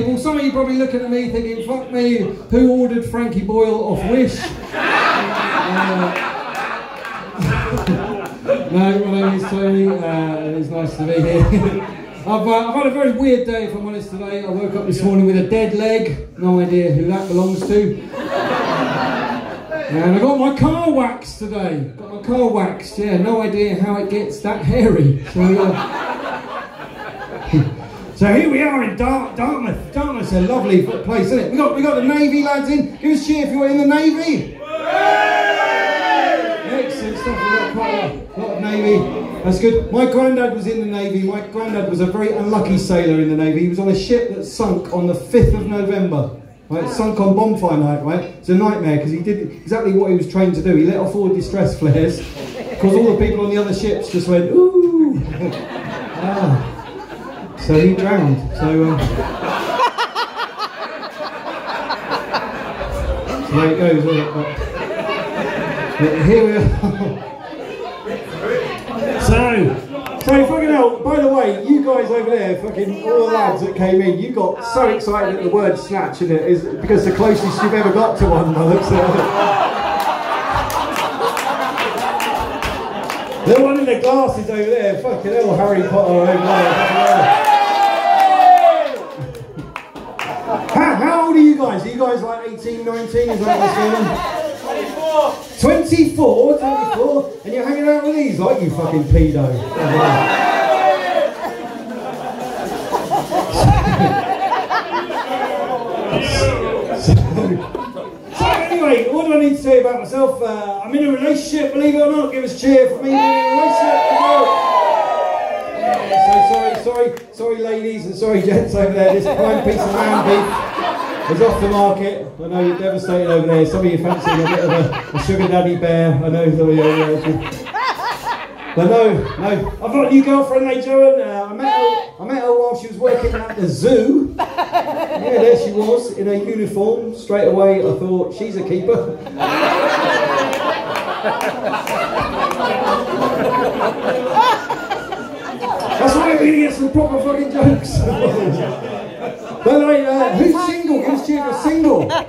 Some of you probably looking at me thinking, fuck me, who ordered Frankie Boyle off Wish? Uh, no, my name is Tony, uh, it's nice to be here. I've, uh, I've had a very weird day, if I'm honest, today. I woke up this morning with a dead leg, no idea who that belongs to. And I got my car waxed today. Got my car waxed, yeah, no idea how it gets that hairy. So, uh, so here we are in Dart- Dartmouth. Dartmouth's a lovely place, isn't it? We got we got the Navy lads in. Give us a cheer if you're in the Navy. Excellent stuff. We've got quite a lot of Navy. That's good. My granddad was in the Navy. My granddad was a very unlucky sailor in the Navy. He was on a ship that sunk on the 5th of November. Right, it sunk on bonfire night, right? It's a nightmare because he did exactly what he was trained to do. He let off all the distress flares because all the people on the other ships just went, ooh. ah. So he drowned. So, um, so there it goes, isn't it? But, here we are. so, so fucking hell, by the way, you guys over there, fucking all the lads that came in, you got so excited at the word snatch, and it is because the closest you've ever got to one, by the looks of it. The one in the glasses over there, fucking hell, Harry Potter over there. Guys? Are you guys like 18, 19? Is that what's going on? 24, 24, and you're hanging out with these like you fucking pedo. so, so anyway, what do I need to say about myself? Uh, I'm in a relationship, believe it or not. Give us a cheer for me. I'm in a relationship. Yeah, so sorry, sorry, sorry, ladies, and sorry, gents over there. This prime piece of land beef is off the market. I know you're devastated over there. Some of you fancy a bit of a, a sugar daddy bear. I know some of you. Yeah, but no, no, I've got a new girlfriend, mate, Joan. Uh, I met her. I met her while she was working at the zoo. Yeah, there she was in a uniform. Straight away, I thought she's a keeper. That's why we're going to get some proper fucking jokes. By the way, uh, who's single? Give us cheer single. I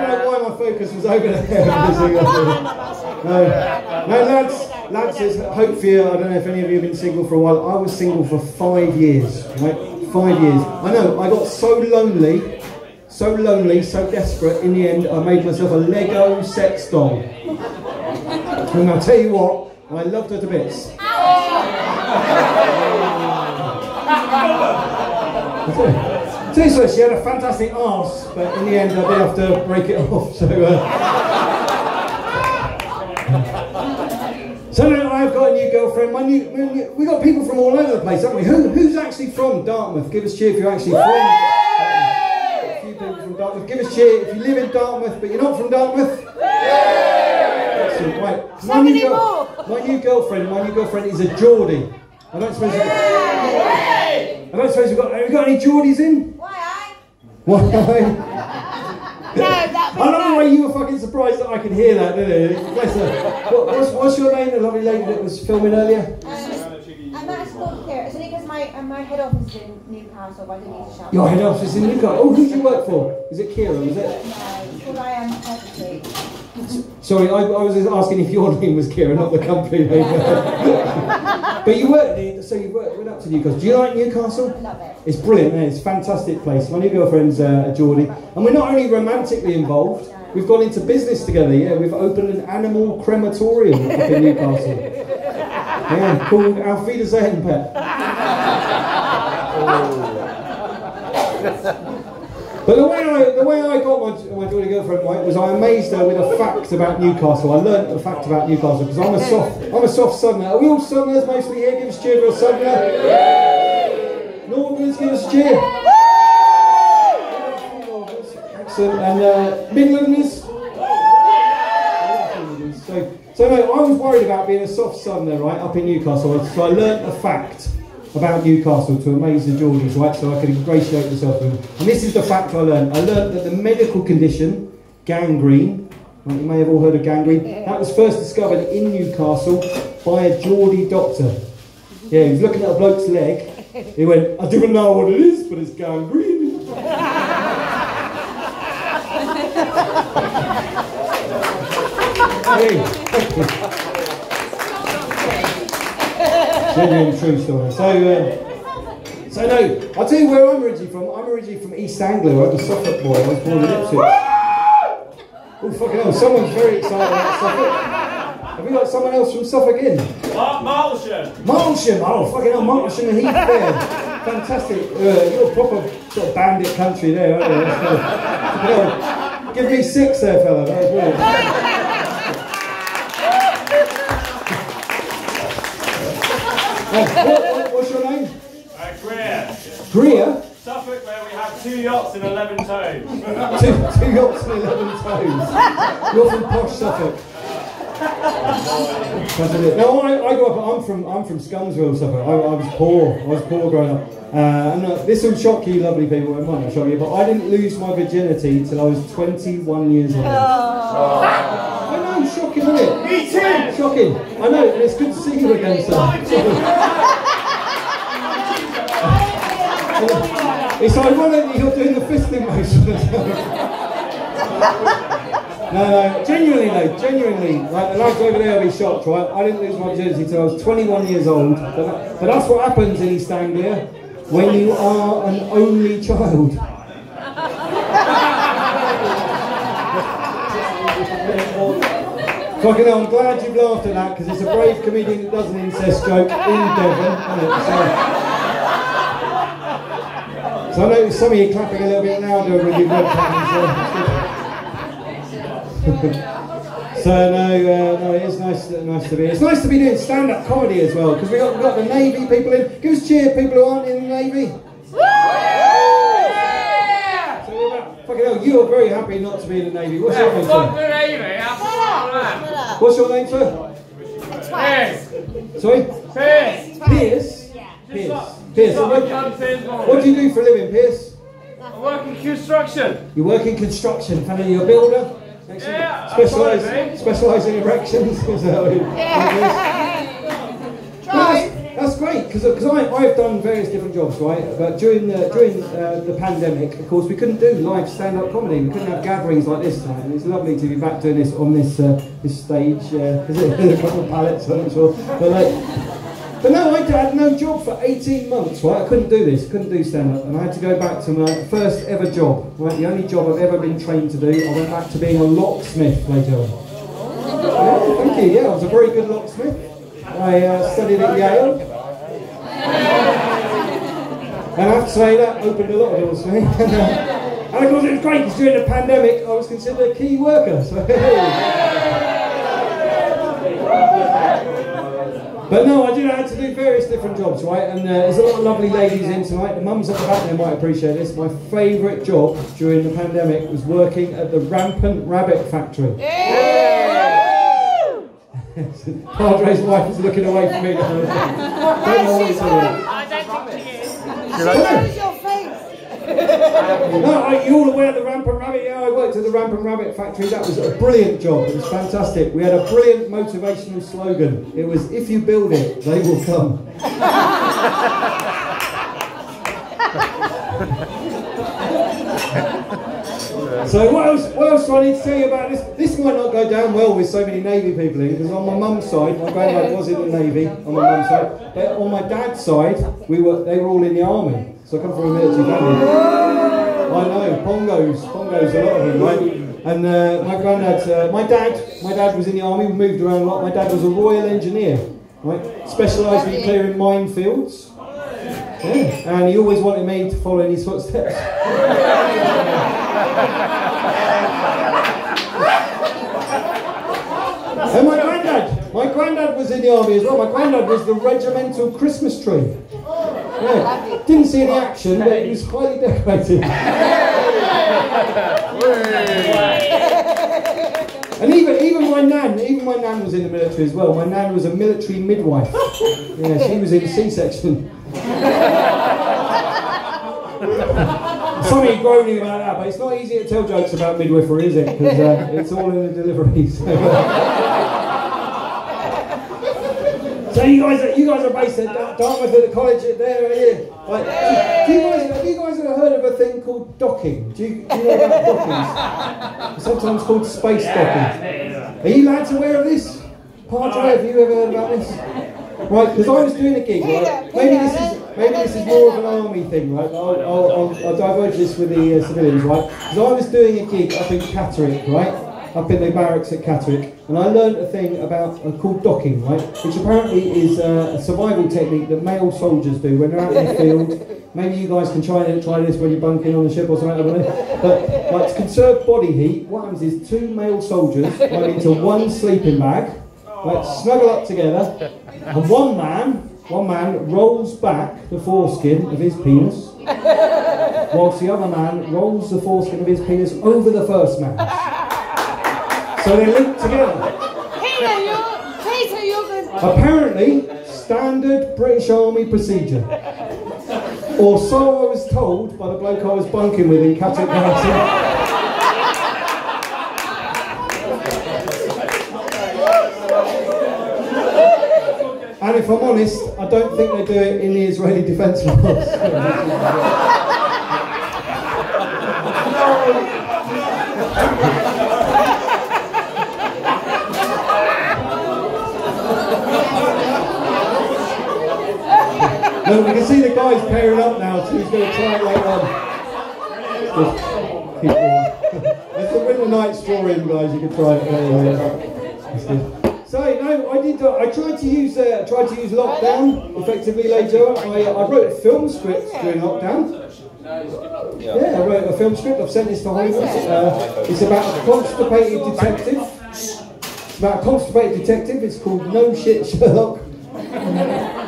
don't know why my focus was over there. no, no, lads, lads, there's hope for you. I don't know if any of you have been single for a while. I was single for five years, right? Five years. I know, I got so lonely, so lonely, so desperate. In the end, I made myself a Lego sex doll. And I'll tell you what, I loved her to bits. Seriously, she had a fantastic arse, but in the end I did have to break it off. So, uh... so now I've got a new girlfriend. My new, we got people from all over the place, haven't we? Who, who's actually from Dartmouth? Give us a cheer if you're actually from. A few people from Dartmouth. Give us a cheer if you live in Dartmouth, but you're not from Dartmouth. Excellent. Right. My new, girl, my new girlfriend. My new girlfriend is a Geordie. I don't suppose. I don't suppose we've got. Have we got any Geordies in? Why? Why? No, that I love the way you were fucking surprised that I could hear that, didn't you? Bless her. What, what's, what's your name, the lovely lady that was filming earlier? Um, I'm not supposed here. It's only because my uh, my head office is in Newcastle, I didn't need to shout. Your head office is in Newcastle. Oh, who do you work for? Is it Kira? Is it? No, it's called I am Property. Sorry, I, I was asking if your name was Kira, not the company name. but you work, so you work, went up to Newcastle. Do you like Newcastle? Love it. It's brilliant, man. It's a fantastic place. My new girlfriend's uh, a Geordie. And we're not only romantically involved, we've gone into business together, yeah. We've opened an animal crematorium up in Newcastle. Yeah, called Auf Wiedersehen, Pet. But the way I, the way I got my, my Geordie girlfriend right was I amazed her with a fact about Newcastle. I learnt a fact about Newcastle because I'm a soft, I'm a soft southerner. Are we all southerners mostly here? Give us a cheer for a southerner. Northerners, give us a cheer. Excellent. And uh, Midlanders. So, so no, I was worried about being a soft southerner, right, up in Newcastle. So I learnt a fact about Newcastle to amaze the Geordies, right, so I could ingratiate myself with them. And this is the fact I learned. I learned that the medical condition, gangrene, right, you may have all heard of gangrene, that was first discovered in Newcastle by a Geordie doctor. Yeah, he was looking at a bloke's leg, He went, I don't know what it is, but it's gangrene. Genuine true story. So, uh, so no, I'll tell you where I'm originally from. I'm originally from East Anglia. I'm a Suffolk boy. I was born in Ipswich. Oh, fucking hell, someone's very excited about Suffolk. Have we got someone else from Suffolk in? Martlesham. Martlesham, oh fucking hell, Martlesham and Heath there. Fantastic. Uh, you're a proper sort of bandit country there, aren't you? That's kind of- fucking hell. Give me six there, fella. That was brilliant. What- what- what's your name? Uh, Greer. Greer? Suffolk, where we have two yachts and 11 toes. Two, two yachts and 11 toes. You're from posh Suffolk. That's it. No, I, I grew up. I'm from I'm from Scumsville, Suffolk. I, I was poor. I was poor growing up. Uh, and uh, this will shock you, lovely people. It might not shock you, but I didn't lose my virginity till I was 21 years old. I know, shocking, isn't it? Me too. Shocking. I know, and it's good to see you again, sir. It's ironic that you're doing the fisting motion as well. No, no, genuinely though, genuinely, like the lads over there will be shocked, right? I didn't lose my virginity till I was 21 years old, but, that- but that's what happens in East Anglia when you are an only child. Fucking hell, I'm glad you've laughed at that because it's a brave comedian that does an incest joke in Devon? So, so I noticed some of you clapping a little bit louder with your webcams. So, so no, uh, no, it is nice, nice to be. It's nice to be doing stand-up comedy as well because we got we got the Navy people in. Give us a cheer, people who aren't in the Navy. So we're about- fucking hell, you are very happy not to be in the Navy. What's your name, Fuck the Navy, I'm What's your name, sir? Pierce. Sorry, Pierce. Pierce. Pierce. What, do you do for a living, Pierce? I work in construction. You work in construction, fellow. You're a builder. Yeah, Specialise, I'm fine, mate. specialise in erections. Is that what you- That's, that's great because I've done various different jobs, right? But during the during uh, the pandemic, of course, we couldn't do live stand-up comedy. We couldn't have gatherings like this and it's lovely to be back doing this on this uh, this stage. Uh, there's a couple of pallets, I'm not sure, but like. But no, I had no job for 18 months, right? I couldn't do this, couldn't do stand up, and I had to go back to my first ever job, right? The only job I've ever been trained to do. I went back to being a locksmith later on. Yeah, thank you, yeah, I was a very good locksmith. I uh, studied at Yale. And I have to say that opened a lot of doors for me. and of course it was great because during the pandemic I was considered a key worker. So, But no, I did. I had to do various different jobs, right? And uh, there's a lot of lovely ladies in tonight. The mums at the back there might appreciate this. My favourite job during the pandemic was working at the Rampant Rabbit Factory. Padre's wife is looking away from me. Don't know what he's doing. I don't think she is. your face. No, are you all aware of the Rampant Rabbit? Yeah, I worked at the Rampant Rabbit Factory. That was a brilliant job. It was fantastic. We had a brilliant motivational slogan. It was, if you build it, they will come. So what else, what else do I need to tell you about this? This might not go down well with so many Navy people in, because on my mum's side, my granddad was in the Navy, on my mum's side, but on my dad's side, we were, they were all in the army. So I come from a military family. I know, Pongos, Pongos, a lot of them, right? And uh, my granddad, uh, my dad, my dad was in the army, we moved around a lot. My dad was a royal engineer, right? Specialised in clearing minefields. Yeah, and he always wanted me to follow in his footsteps. And my granddad, my granddad was in the army as well. My granddad was the regimental Christmas tree. Yeah. Didn't see any action, but he was highly decorated. and even even my nan, even my nan was in the military as well. My nan was a military midwife. Yeah, she was in the C-section. Some groaning about that, but it's not easy to tell jokes about midwifery, is it? Because uh, it's all in the delivery. So, so So you guys, are, you guys are based at Dartmouth at the college there, are you? Like, do, do you guys, have you guys ever heard of a thing called docking? Do you, do you know about docking? Sometimes called space docking. Are you lads aware of this? Part have you ever heard about this? Right, because I was doing a gig, right? Maybe this is maybe this is more of an army thing, right? I'll, I'll, I'll, I'll diverge this with the uh, civilians, right? Because I was doing a gig up in Catterick, right? Up in the barracks at Catterick, and I learned a thing about uh, called docking, right? Which apparently is uh, a survival technique that male soldiers do when they're out in the field. Maybe you guys can try try this when you're bunking on the ship or something. I don't know. But like to conserve body heat, what happens is two male soldiers go into one sleeping bag, like snuggle up together, and one man, one man rolls back the foreskin of his penis, whilst the other man rolls the foreskin of his penis over the first man. So they're linked together. Peter, you, Peter, you. Apparently, standard British Army procedure. Or so I was told by the bloke I was bunking with in Garrison. If I'm honest, I don't think they do it in the Israeli Defence Force. Look, we can see the guys pairing up now, so who's going to try it later on. Keep the winter night straw in, guys. You can try it later. That's good. So no, I. Uh, I tried to use. Uh, tried to use lockdown effectively later. I, uh, I wrote a film script during lockdown. Yeah, I wrote a film script. I've sent this to Hollywood. Uh, it's about a constipated detective. It's about a constipated detective. It's called No Shit Sherlock.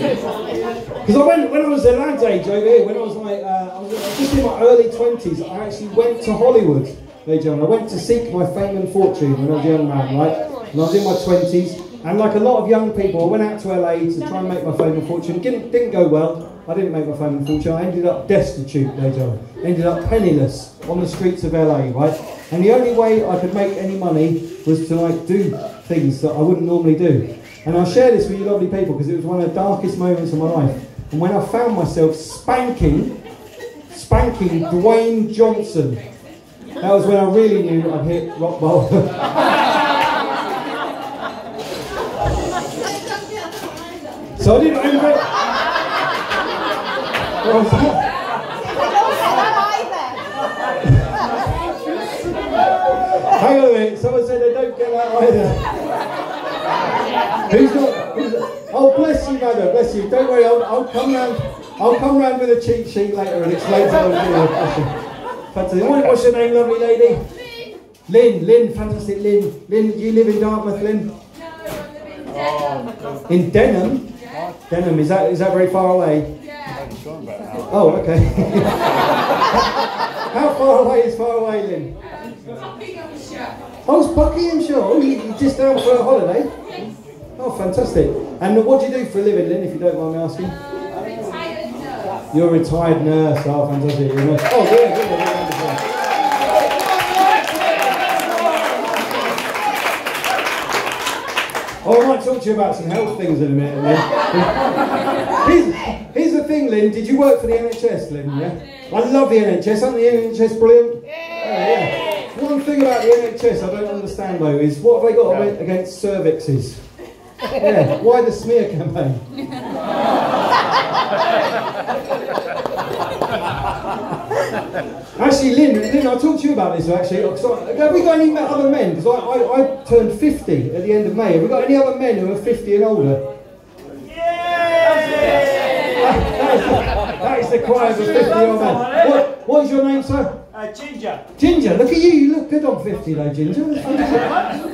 Because I went when I was a lad's age over here, when I was like, uh, I was just in my early twenties, I actually went to Hollywood. And gentlemen, I went to seek my fame and fortune when I was a young man, right? And I was in my twenties, and like a lot of young people, I went out to LA to try and make my fame and fortune. Didn't didn't go well. I didn't make my fame and fortune. I ended up destitute, ladies and. Ended up penniless on the streets of LA, right? And the only way I could make any money was to like do things that I wouldn't normally do. And I'll share this with you lovely people because it was one of the darkest moments of my life. And when I found myself spanking, spanking Dwayne Johnson, that was when I really knew I'd hit rock bottom. so I didn't. I didn't what was that? Hang on a minute, someone said they don't get that either. who's not? Who's, oh, bless you, madam, bless you. Don't worry, I'll, I'll come round. I'll come round with a cheat sheet later and explain to you. You. What- What's your name, lovely lady? Lynn. Lynn, fantastic. Lynn. Lynn, you live in Dartmouth, Lynn? No, I live In Denham. In Denham. Denham. Is that is that very far away? Yeah. Oh, okay. How far away is far away, Lynn? Oh, it's Buckinghamshire. Oh, you- you're just down for a holiday? Oh, fantastic. And what do you do for a living, Lynn, if you don't mind me asking? Uh, you're a retired nurse. Oh, fantastic. You're a nurse. Oh, yeah, good, good. Oh, I might talk to you about some health things in a minute, Lynn. here's, here's the thing, Lynn. Did you work for the NHS, Lynn? Yeah. I love the NHS. Aren't the NHS brilliant? Yeah. yeah. One thing about the NHS I don't understand though is what have they got against cervixes? Yeah. Why the smear campaign? Actually, Lynn, Lynn, I'll talk to you about this actually. I- Have we got any other men? Because I, I, I turned 50 at the end of May. Have we got any other men who are 50 and older? That is, the, that is the cry of a 50 year old man. What, what is your name, sir? Uh, ginger. Ginger, look at you. You look good on 50 though, Ginger.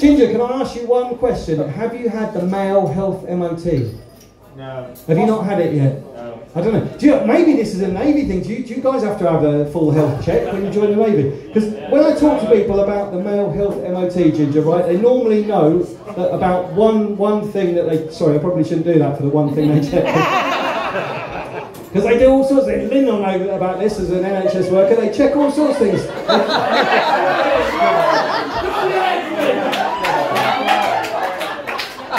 Ginger, can I ask you one question? Have you had the male health MOT? No. Have you not had it yet? No. I don't know. Do you, maybe this is a Navy thing. Do you, do you guys have to have a full health check when you join the Navy? Because when I talk to people about the male health MOT, Ginger, right, they normally know about one one thing that they. Sorry, I probably shouldn't do that for the one thing they check. Because they do all sorts of things. Lynn will know about this as an NHS worker. They check all sorts of things.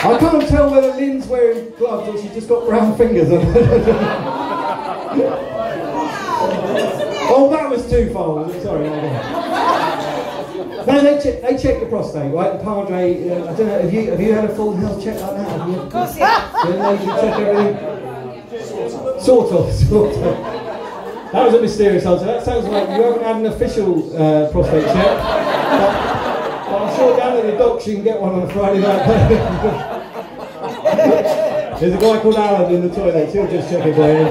I can't tell whether Lynn's wearing gloves or she's just got brown fingers. on. oh, that was too far. was it? Sorry. No, they, check, they check the prostate, right? The padre, uh, I don't know, have you, have you had a full health check like that? Have you? Of course, yeah. Yeah, they check everything. Sort of, sort of. That was a mysterious answer. That sounds like you haven't had an official uh, prostate check. But, but I'm sure down at the docks you can get one on a Friday night. There's a guy called Alan in the toilet. He'll just check it for you.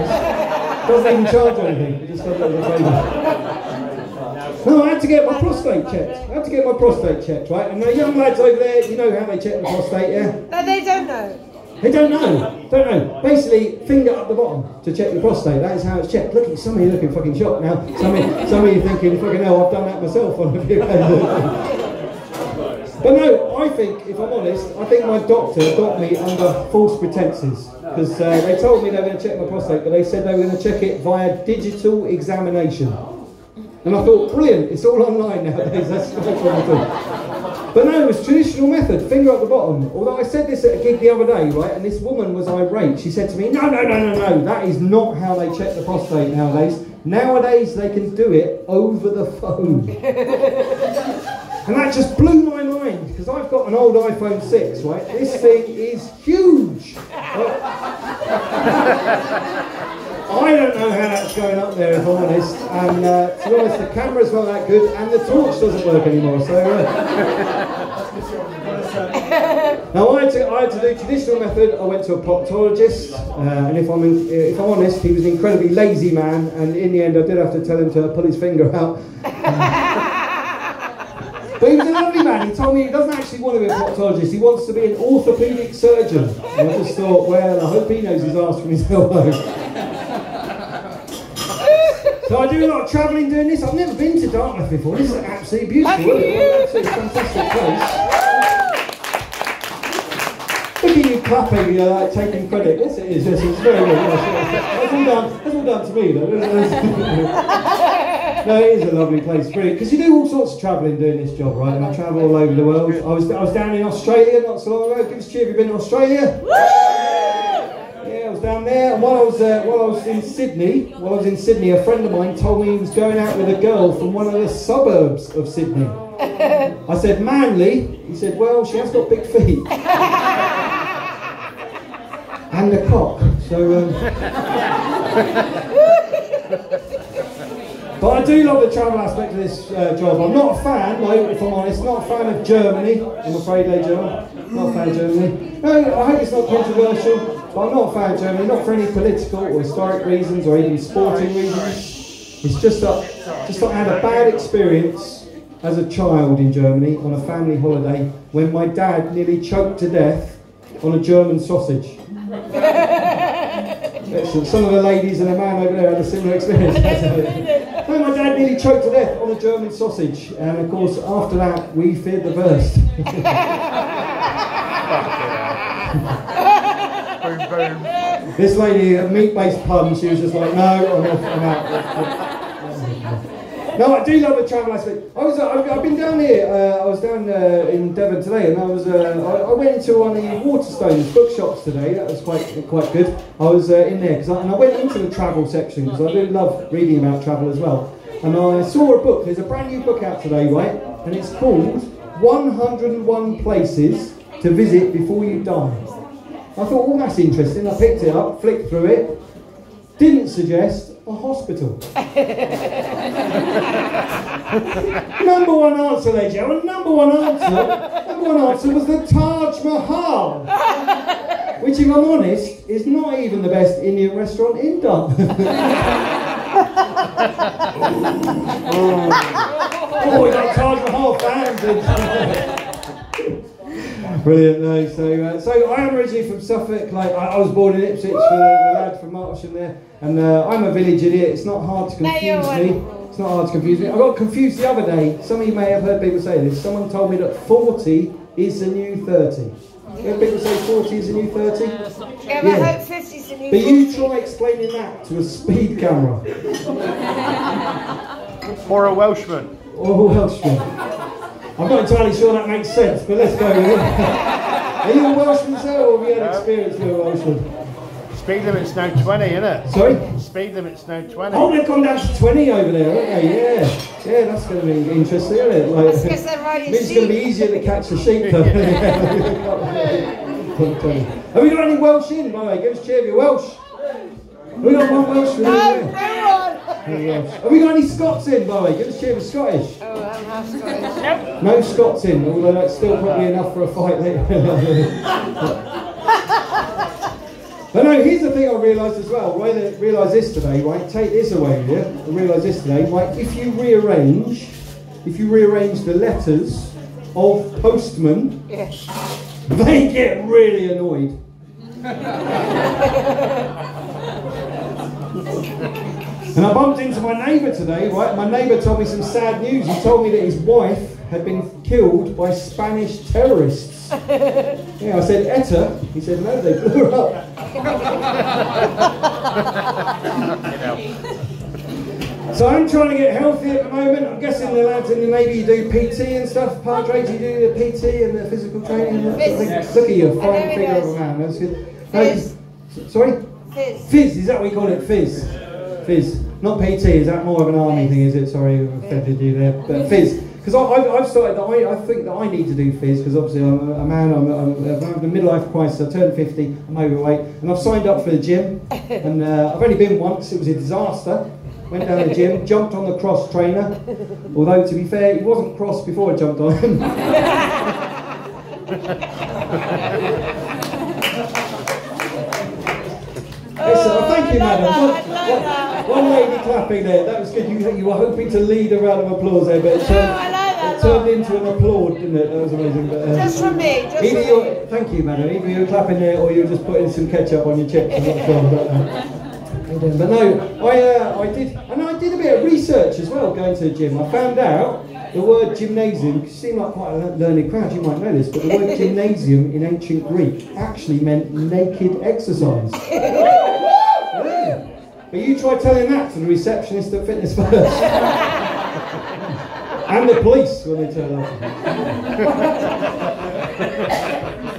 Doesn't even charge anything. He just does it as a favour. No, I had to get my prostate checked. I had to get my prostate checked, right? And the young lads over there, you know how they check the prostate, yeah? No, they don't know. They don't know. Don't know. Basically, finger up the bottom to check the prostate. That is how it's checked. Look, some of you looking fucking shocked now. Some of you, some of you thinking, fucking hell, I've done that myself on a few occasions. But no, I think, if I'm honest, I think my doctor got me under false pretenses. Because uh, they told me they were going to check my prostate, but they said they were going to check it via digital examination. And I thought, brilliant, it's all online nowadays, that's no problem at all. But no, it was traditional method, finger up the bottom. Although I said this at a gig the other day, right, and this woman was irate. She said to me, no, no, no, no, no, that is not how they check the prostate nowadays. Nowadays they can do it over the phone. and that just blew my mind, because I've got an old iPhone 6, right? This thing is huge. I don't know how that's going up there, if I'm honest. And uh, to be honest, the camera's not that good, and the torch doesn't work anymore. So. Uh... now I had, to, I had to do traditional method. I went to a proctologist, uh, and if I'm in, if I'm honest, he was an incredibly lazy man, and in the end, I did have to tell him to pull his finger out. But he was a lovely man. He told me he doesn't actually want to be a proctologist. He wants to be an orthopaedic surgeon. And I just thought, well, I hope he knows his ass from his elbow. So I do a lot of travelling doing this. I've never been to Dartmouth before. This is absolutely beautiful. Isn't it? Absolutely fantastic place. Look at you clapping, you know, like taking credit. Yes, it is. Yes, it's very good. Yes, yes. That's, all done, that's all done to me, though. no, it is a lovely place. Brilliant. Because you do all sorts of travelling doing this job, right? And I travel all over the world. I was, I was down in Australia not so long ago. Give us a cheer if you've been to Australia. Yeah, I was down there, and while I was uh, while I was in Sydney, while I was in Sydney, a friend of mine told me he was going out with a girl from one of the suburbs of Sydney. I said, Manly. He said, Well, she has got big feet and a cock. So. Um... but I do love the travel aspect of this uh, job. I'm not a fan, like, if I'm honest, not a fan of Germany. I'm afraid they German. Not a fan of Germany. No, I hope it's not controversial. But I'm not a fan of Germany, not for any political or historic reasons or even sporting reasons. It's just that, just that I had a bad experience as a child in Germany on a family holiday when my dad nearly choked to death on a German sausage. Excellent. Some of the ladies and a man over there had a similar experience. no, my dad nearly choked to death on a German sausage, and of course, after that, we feared the worst. This lady, a meat-based pun, she was just like, no, I'm off, I'm out. No, I do love the travel aspect. I was, uh, I've, I've been down here. Uh, I was down uh, in Devon today, and I was, uh, I, I, went into one of the Waterstones bookshops today. That was quite, quite good. I was uh, in there because, and I went into the travel section because I do love reading about travel as well. And I saw a book. There's a brand new book out today, right? And it's called 101 Places to Visit Before You Die. I thought, oh, that's interesting. I picked it up, flicked through it. Didn't suggest a hospital. number one answer there, Joe. number one answer, number one answer was the Taj Mahal, which, if I'm honest, is not even the best Indian restaurant in Dublin. oh, we got Taj Mahal fans. Brilliant. No, so uh, so I am originally from Suffolk. Like I, I was born in Ipswich for the, the lad from Marsham there, and uh, I'm a village idiot. It's not hard to confuse me. It's not hard to confuse me. I got confused the other day. Some of you may have heard people say this. Someone told me that 40 is the new 30. You heard people say 40 is the new 30? Yeah, but I hope 50 is the new But you try explaining that to a speed camera. or a Welshman. Or a Welshman. I'm not entirely sure that makes sense, but let's go with it. Are you a Welshman, sir, or have you had experience with a Welshman? Speed limit's now 20, isn't it? Sorry? Speed limit's now 20. Oh, they've gone down to 20 over there, haven't they? Yeah. Yeah, that's going to be interesting, isn't it? Like, That's 'cause they're riding It's going to be easier to catch the sheep, though. Have we got any Welsh in, by the way? Give us a cheer if you're Welsh. Have we got one Welsh? No, Yeah. Welsh. Have we got any Scots in, by the way? Give us a cheer for Scottish. Oh, I'm half Scottish. No Scots in, although that's still probably enough for a fight later. but no, here's the thing I realised as well. I realised this today, right? Take this away with you. I realised this today, right? If you rearrange, if you rearrange the letters of postman, Yeah. they get really annoyed. And I bumped into my neighbour today, right? My neighbour told me some sad news. He told me that his wife had been killed by Spanish terrorists. Yeah, I said, ETA? He said, no, they blew her up. So I'm trying to get healthy at the moment. I'm guessing the lads in the Navy do PT and stuff. Padre, do you do the PT and the physical training? and that sort of thing? Yes. Look at you, fine figure of a man. That's good. Fizz. No, sorry? Fizz. Fizz, is that what you call it? Fizz. Fizz. Not PT, is that more of an army thing, is it? Sorry, I offended you there. But Fizz. Because I've, I've started, I, I think that I need to do Fizz, because obviously I'm a, man, I'm, I'm, I'm having a midlife crisis, I turned 50, I'm overweight, and I've signed up for the gym, and uh, I've only been once, it was a disaster. Went down the gym, jumped on the cross trainer, although to be fair, he wasn't cross before I jumped on him. Thank you, madam. One, one lady clapping there. That was good. You, you were hoping to lead a round of applause there, but it turned, I like that it turned into an applaud, didn't it? That was amazing. But, uh, Just from me, just either from me. thank you, madam. Either you're clapping there or you're just putting some ketchup on your chips. I'm not sure. But, but no, I, uh, I did, and I did a bit of research as well going to the gym. I found out the word gymnasium, you seem like quite a le- learned crowd, you might know this, but the word gymnasium in ancient Greek actually meant naked exercise. But you try telling that to the receptionist at Fitness First. and the police when they turn up.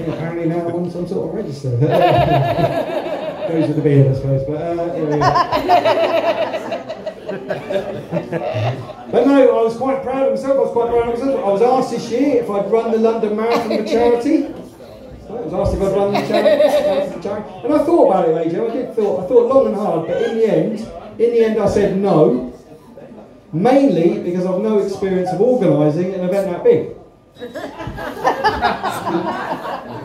Apparently now I'm on some sort of register. Goes with the beard, I suppose. But, uh, yeah. but no, I was quite proud of myself. I was quite proud of myself. I was asked this year if I'd run the London Marathon for charity. I was asked if I'd run the charity, and I thought about it, AJ. I did thought. I thought long and hard, but in the end, in the end, I said no. Mainly because I've no experience of organising an event that big. I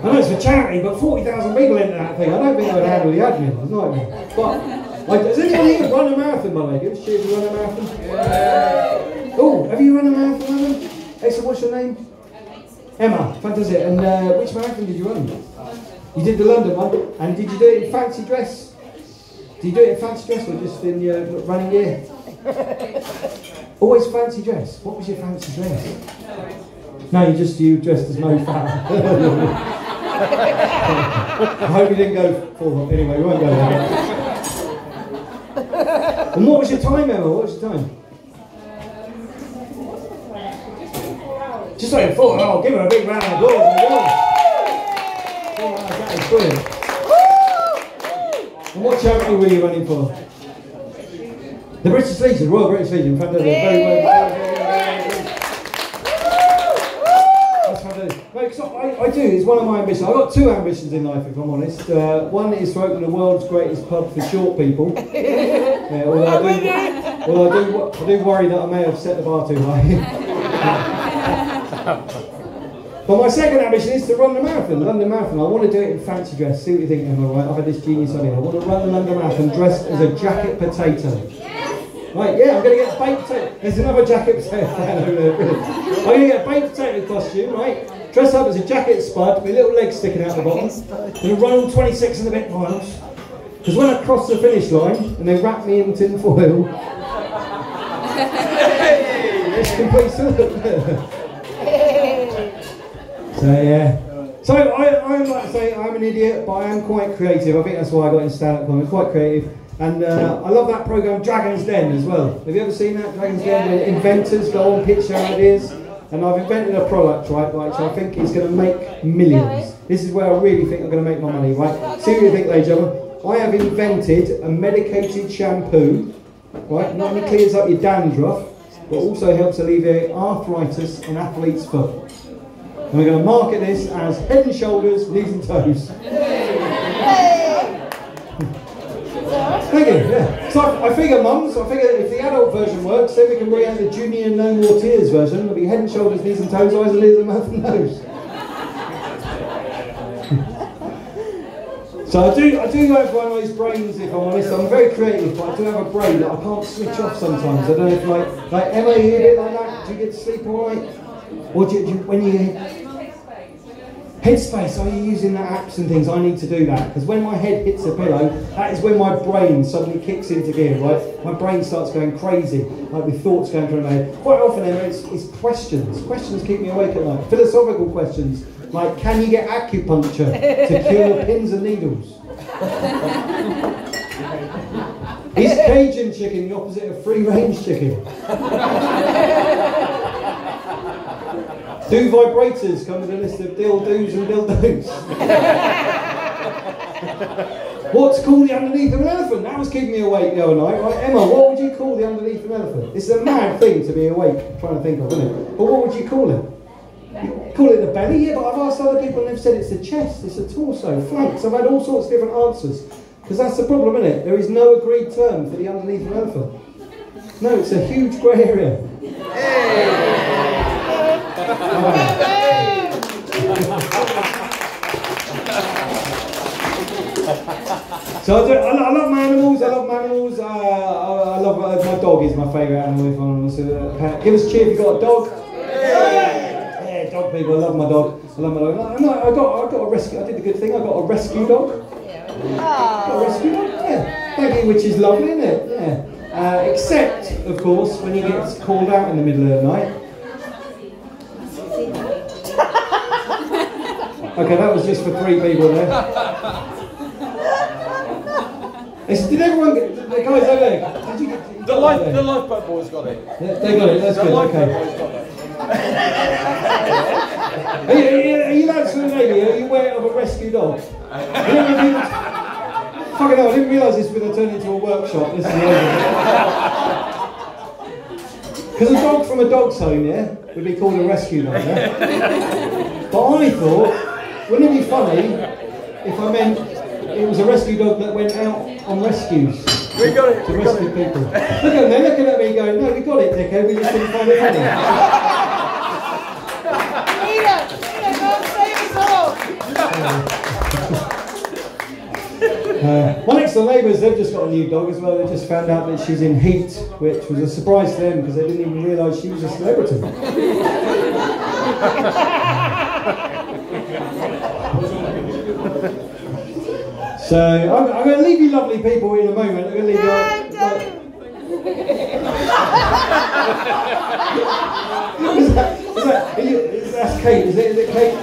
know it's for charity, but 40,000 people into that thing. I don't think I would handle the admin. It's not me. But, like, does anybody here run a marathon, by the way? Give us you run a marathon. Oh, have you run a marathon, Emma? Excellent, what's your name? Emma, fantastic. And uh, which marathon did you run? You did the London one. And did you do it in fancy dress? Did you do it in fancy dress or just in your running gear? Always fancy dress. What was your fancy dress? No, you just you dressed as Mo Farah. I hope you didn't go for anyway. We won't go there. And what was your time, Emma? What was your time? Just like four. Oh, give her a big round of applause. There you go. Oh, that is brilliant. And what charity were you running for? The British Legion, Royal British Legion. Fantastic. Very well. Very, very, very, very. That's fantastic. No, 'cause I, I do. It's one of my ambitions. I've got two ambitions in life, if I'm honest. Uh, one is to open the world's greatest pub for short people. Yeah, although I do, although I do, I do worry that I may have set the bar too high. But my second ambition is to run the marathon, the London Marathon. I want to do it in fancy dress. See what you think, Emma, right? I've had this genius idea. I want to run the London Marathon dressed as a jacket potato. Right, yeah, I'm going to get a baked potato. There's another jacket potato fan over there. brilliant. I'm going to get a baked potato costume, right? Dress up as a jacket spud with little legs sticking out the bottom. To run 26 and a bit miles. Because when I cross the finish line and they wrap me in tin foil, it's complete. So yeah. So I, I'm like to say I'm an idiot, but I am quite creative. I think that's why I got in stand-up comedy. Quite creative, and uh, I love that program Dragon's Den as well. Have you ever seen that Dragon's Den? The inventors go on pitch their ideas, and I've invented a product right, which I think is going to make millions. This is where I really think I'm going to make my money, right? See what you think, ladies and gentlemen. I have invented a medicated shampoo, right? Not only clears up your dandruff, but also helps alleviate arthritis on athlete's foot. And we're going to market this as head and shoulders, knees and toes. Thank you. Yeah. So I, figure, mums, I figure if the adult version works, then we can bring out the junior no more tears version. It'll be head and shoulders, knees and toes, eyes and ears and mouth and nose. so I do, I do have one of those brains, if I'm honest. I'm very creative, but I do have a brain that I can't switch off sometimes. I don't know if like, like Emma, you a like that. Do you get to sleep all right? Or do you, do you when you Headspace, are you using the apps and things? I need to do that because when my head hits a pillow, that is when my brain suddenly kicks into gear, right? My brain starts going crazy, like with thoughts going through my head. Quite often, Emma, it's, it's questions. Questions keep me awake at night. Philosophical questions like, can you get acupuncture to cure pins and needles? Is Cajun chicken the opposite of free range chicken? Do vibrators come with a list of dildos and dildos? What's called the underneath of an elephant? That was keeping me awake the other night, right? Emma, what would you call the underneath of an elephant? It's a mad thing to be awake trying to think of, isn't it? But what would you call it? You call it the belly? Yeah, but I've asked other people and they've said it's the chest, it's the torso, flanks. I've had all sorts of different answers. Because that's the problem, isn't it? There is no agreed term for the underneath of an elephant. No, it's a huge grey area. So I, do, I, lo- I love my animals. I love my animals. Uh, I, I love uh, my dog is my favourite animal. If I'm honest. Uh, Pat, give us a cheer if you've got a dog. Yeah, dog people. I love my dog. I love my dog. No, I got I got a rescue. I did a good thing. I got a rescue dog. Got a rescue dog. Yeah, thank you. Which is lovely, isn't it? Yeah. Uh, except, of course, when he gets called out in the middle of the night. Okay, that was just for three people there. It's- Did everyone get the guys over there? Did you get The, life, the lifeboat boys got it. Yeah, They got it. That's The good. Okay. boys got it. Are you, are you, lads from the navy? Are you aware of a rescue dog? You know, if you- Fucking hell! I didn't realise this was going to turn into a workshop. This is Because a dog from a dog's home, yeah, would be called a rescue dog, yeah. But I thought, wouldn't it be funny if I meant it was a rescue dog that went out on rescues? We got it. to We rescue people. Look at them, they're looking at me going, no, we got it, dickhead, we just didn't find it funny. Nina, Nina, go and save us all. Uh, my next door neighbours, they've just got a new dog as well. They just found out that she's in heat, which was a surprise to them because they didn't even realise she was a celebrity. so I'm, I'm going to leave you lovely people in a moment. I'm going to leave you. No, like- don't. is that, is that, you, is, that's Kate, is it? Is it Kate?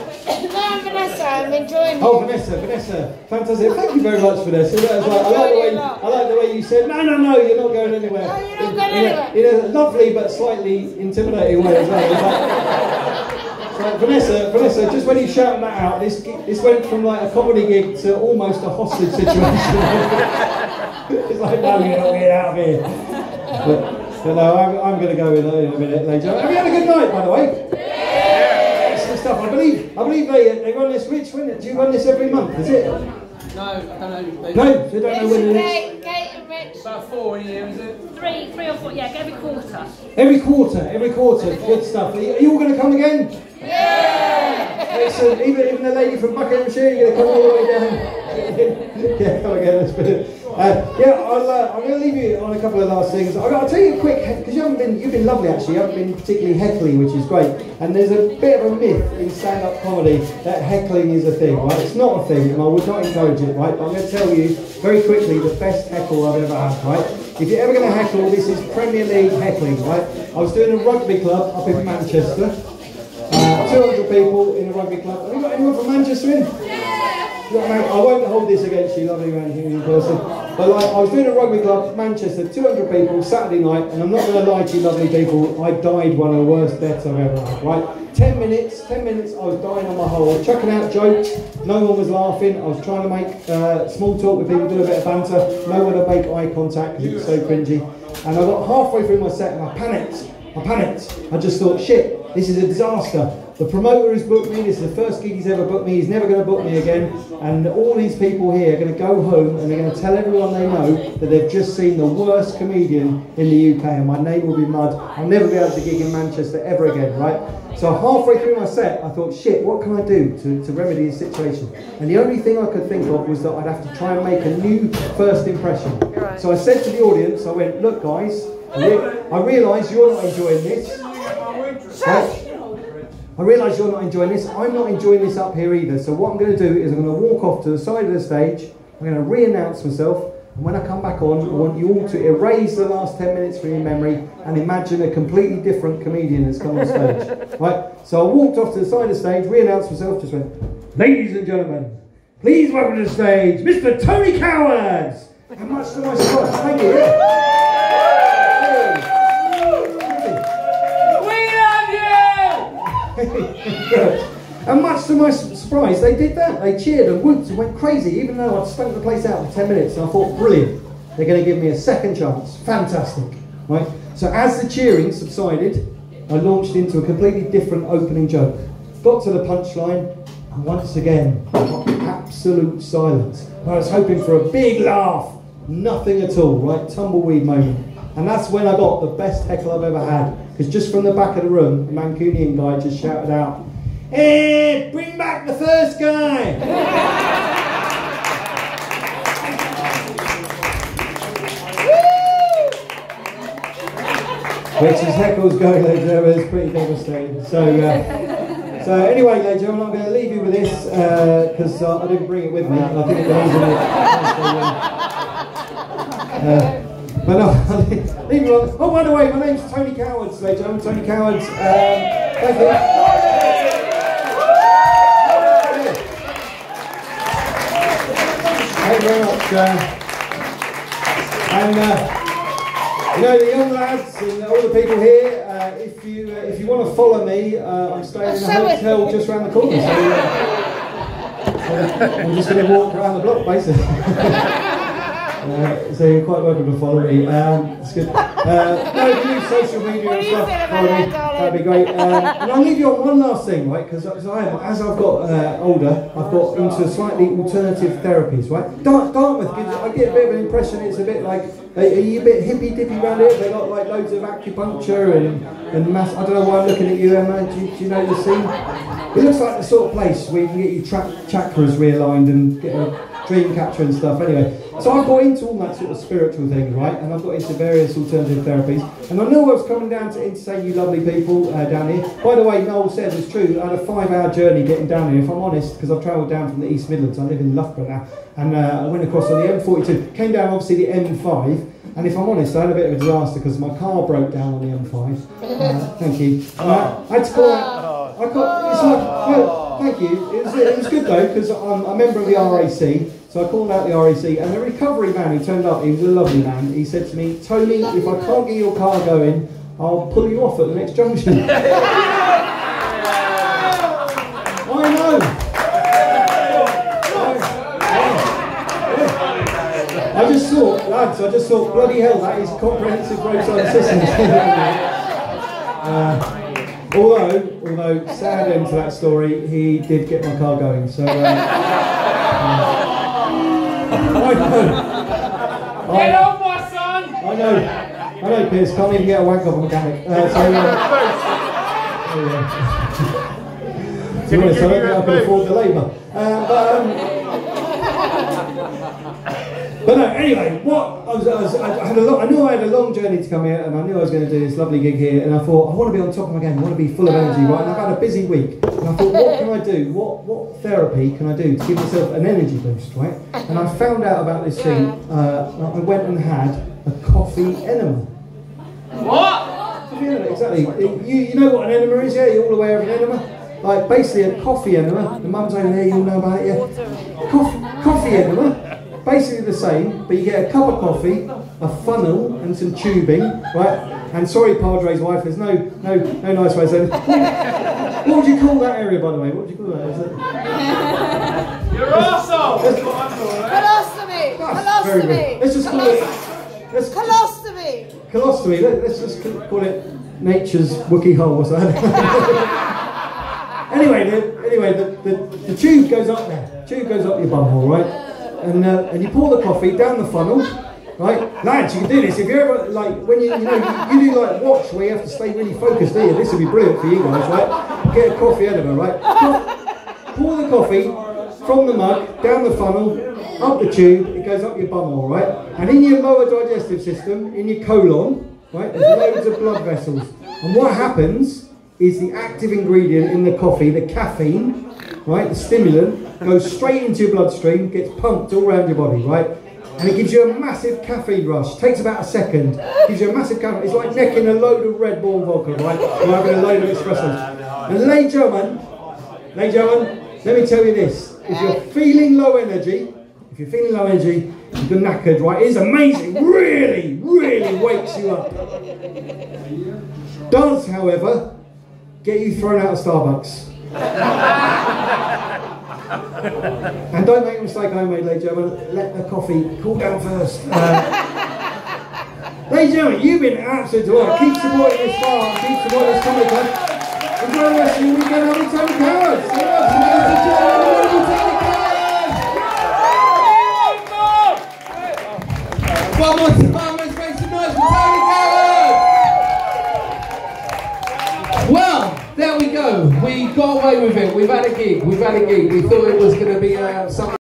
No, I'm Vanessa. I'm enjoying Oh, Vanessa, Vanessa, fantastic. Thank you very much, Vanessa. That was like, I like the way I like the way you said, no, no, no, you're not going anywhere. No, you're not In- going in a- anywhere. In a lovely but slightly intimidating way as well. It's like- it's like, Vanessa, Vanessa, just when you shouted that out, this this went from like a comedy gig to almost a hostage situation. it's like, no, you're not getting out of here. But, but no, I'm, I'm going to go in a, in a minute later. Have you had a good night, by the way? Excellent stuff. I believe, I believe they, they run this. Which when do you run this every month? Is it? No, I don't know. They- No, they don't know when it is. Kate, Kate and Rich. About four a year, is it? Three, three or four, yeah, every quarter. Every quarter, every quarter. Good stuff. Are you, are you all going to come again? Yeah. Excellent. Even, even the lady from Buckinghamshire, you're going to come all the way down. yeah, come again. Uh, yeah, I'll, uh, I'm going to leave you on a couple of last things. I'll, I'll tell you a quick, because you haven't been, you've been lovely actually. You haven't been particularly heckly, which is great. And there's a bit of a myth in stand-up comedy that heckling is a thing, right? It's not a thing, and I would not encourage it, right? But I'm going to tell you very quickly the best heckle I've ever had, right? If you're ever going to heckle, this is Premier League heckling, right? I was doing a rugby club up in Manchester. Uh, 200 people in a rugby club. Have you got anyone from Manchester in? Mate, I won't hold this against you, lovely man, human person. But like, I was doing a rugby club, Manchester, 200 people, Saturday night, and I'm not going to lie to you, lovely people, I died one of the worst deaths I've ever had, right? 10 minutes, 10 minutes, I was dying on my hole. I was chucking out jokes, no one was laughing. I was trying to make uh, small talk with people, do a bit of banter. No one would make eye contact because it was so cringy. And I got halfway through my set and I panicked. I panicked. I just thought, shit, this is a disaster. The promoter has booked me, this is the first gig he's ever booked me, he's never going to book me again. And all these people here are going to go home and they're going to tell everyone they know that they've just seen the worst comedian in the UK and my name will be mud. I'll never be able to gig in Manchester ever again, right? So halfway through my set, I thought, shit, what can I do to, to remedy the situation? And the only thing I could think of was that I'd have to try and make a new first impression. So I said to the audience, I went, look guys, I, re- I realise you're not enjoying this. Right? I realise you're not enjoying this. I'm not enjoying this up here either. So what I'm going to do is I'm going to walk off to the side of the stage. I'm going to re-announce myself. And when I come back on, I want you all to erase the last 10 minutes from your memory and imagine a completely different comedian has come on stage. right? So I walked off to the side of the stage, re-announced myself, just went, Ladies and gentlemen, please welcome to the stage, Mr. Tony Cowards! And much to my surprise, thank you. And much to my surprise, they did that. They cheered and whooped and went crazy, even though I'd stunk the place out for 10 minutes. And I thought, brilliant, they're going to give me a second chance. Fantastic. Right? So as the cheering subsided, I launched into a completely different opening joke. Got to the punchline, and once again, absolute silence. I was hoping for a big laugh. Nothing at all, right? Tumbleweed moment. And that's when I got the best heckle I've ever had. Because just from the back of the room, a Mancunian guy just shouted out, Hey, bring back the first guy! Which is heckles going ladies and gentlemen, it's pretty devastating. So, uh, so anyway, ladies and I'm going to leave you with this because uh, I didn't bring it with me. I think it belongs in the. Uh, but no, leave it on. Oh, by the way, my name's Tony Cowards, ladies and gentlemen. Tony Cowards. Um, thank you. Thank you very much. Uh, and uh, you know the young lads and all the people here. Uh, if you uh, if you want to follow me, uh, I'm staying in a hotel just around the corner. So, so I'm just going to walk around the block, basically. Uh, so you're quite welcome to follow me. Um, it's good. Uh, no, social media and stuff, me. That'd be great. Um, and I'll leave you on one last thing, right? Because I am, as I've got uh, older, I've got into slightly alternative therapies, right? Dart, Dartmouth, gives, I get a bit of an impression it's a bit like, are, are you a bit hippy dippy around here? They got like loads of acupuncture and, and mass. I don't know why I'm looking at you, Emma. Do, you- do you know the scene? It looks like the sort of place where you can get your tra- chakras realigned and get a dream catcher and stuff. Anyway, so I've got into all that sort of spiritual thing, right? And I've got into various alternative therapies. And I knew I was coming down to entertain you lovely people uh, down here. By the way, Noel said it's true. I had a five-hour journey getting down here. If I'm honest, because I've travelled down from the East Midlands. I live in Loughborough now, and uh, I went across on the M42. Came down obviously the M5. And if I'm honest, I had a bit of a disaster because my car broke down on the M5. Uh, thank you. Uh, I had to call out. I got. It's like, no, thank you. It was, it was good though because I'm a member of the RAC. So I called out the RAC, and the recovery man who turned up, he was a lovely man. He said to me, Tony, if I can't get your car going, I'll pull you off at the next junction. I know. I just thought, lads, I just thought, bloody hell, that is comprehensive roadside assistance. uh, although, although, sad end to that story, he did get my car going. So, uh, uh, I know. Get I, on, my son! I know. I know, Piers. Can't even get a wank off a mechanic. Uh, so, uh, oh, yeah. To be honest, I don't think I can afford the labour. Uh, but, um, but no, anyway, what I was, I, was, I had a lot, I knew I had a long journey to come here, and I knew I was going to do this lovely gig here, and I thought I want to be on top of my game, I want to be full of energy, right? And I've had a busy week, and I thought, what can I do? What what therapy can I do to give myself an energy boost, right? And I found out about this thing. Uh, I went and had a coffee enema. What? Coffee enema, exactly. You, you know what an enema is, yeah? You're all aware of an enema? Like basically a coffee enema. The mum's over there, you'll know about it, yeah? Coffee, coffee enema. Basically the same, but you get a cup of coffee, a funnel, and some tubing, right? And sorry, Padre's wife, there's no no no nice way of saying. What would you call that area, by the way? What would you call that? Is it? You're awesome! Colostomy! That's very good. Colostomy! Let's just call it. Let's Colostomy! colostomy. Let, let's just call it nature's Wookey Hole or something. anyway, the, anyway, the, the, the tube goes up there. Tube goes up your bum hole, right? And uh, and you pour the coffee down the funnel. Right, lads, you can do this. If you ever like when you you know you, you do like watch where you have to stay really focused. Here, this would be brilliant for you guys, right? Get a coffee edible, right? pour the coffee from the mug down the funnel, up the tube, it goes up your bumhole, right? And in your lower digestive system, in your colon, right, there's loads of blood vessels. And what happens is the active ingredient in the coffee, the caffeine, right, the stimulant, goes straight into your bloodstream, gets pumped all around your body, right? And it gives you a massive caffeine rush. Takes about a second. Gives you a massive caffeine. It's like necking a load of Red Bull vodka, right? Or having a load of espressos. And ladies and gentlemen, Ladies and gentlemen, let me tell you this. If you're feeling low energy, if you're feeling low energy, you're knackered, right? It's amazing. Really, really wakes you up. Does, however, get you thrown out of Starbucks. And don't make a mistake I made, ladies and gentlemen. Let the coffee cool down first. Uh, ladies and gentlemen, you've been absolutely right. Keep supporting this bar. Keep supporting this comedy club. Enjoy the rest of your weekend. Have a Tony Cowards. Ladies and gentlemen, Tony Cowards. One more time, We got away with it. We've had a gig. We've had a gig. We thought it was going to be uh, something.